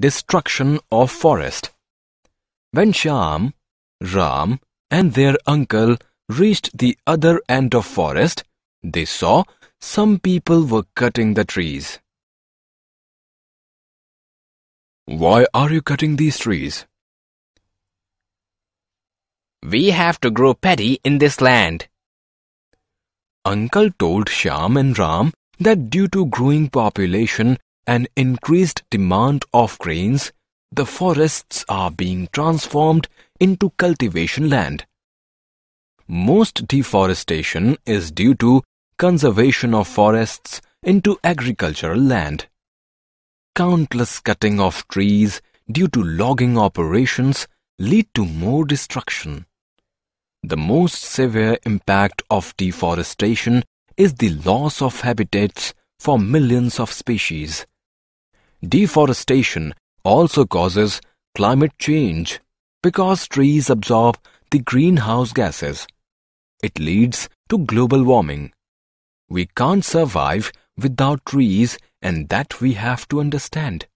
destruction of forest. When Shyam, Ram and their uncle reached the other end of forest, they saw some people were cutting the trees. Why are you cutting these trees? We have to grow paddy in this land. Uncle told Shyam and Ram that due to growing population and increased demand of grains, the forests are being transformed into cultivation land. Most deforestation is due to conservation of forests into agricultural land. Countless cutting of trees due to logging operations lead to more destruction. The most severe impact of deforestation is the loss of habitats for millions of species. Deforestation also causes climate change because trees absorb the greenhouse gases. It leads to global warming. We can't survive without trees and that we have to understand.